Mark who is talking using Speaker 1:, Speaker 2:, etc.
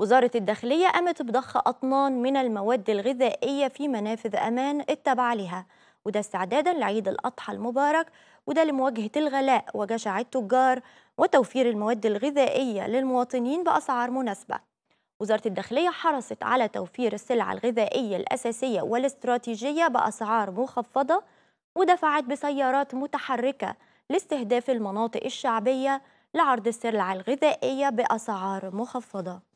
Speaker 1: وزارة الداخلية قامت بضخ أطنان من المواد الغذائية في منافذ أمان التابعة لها وده استعدادا لعيد الأضحى المبارك وده لمواجهة الغلاء وجشع التجار وتوفير المواد الغذائية للمواطنين بأسعار مناسبة. وزارة الداخلية حرصت على توفير السلع الغذائية الأساسية والاستراتيجية بأسعار مخفضة ودفعت بسيارات متحركة لاستهداف المناطق الشعبية لعرض السلع الغذائية بأسعار مخفضة.